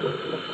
何?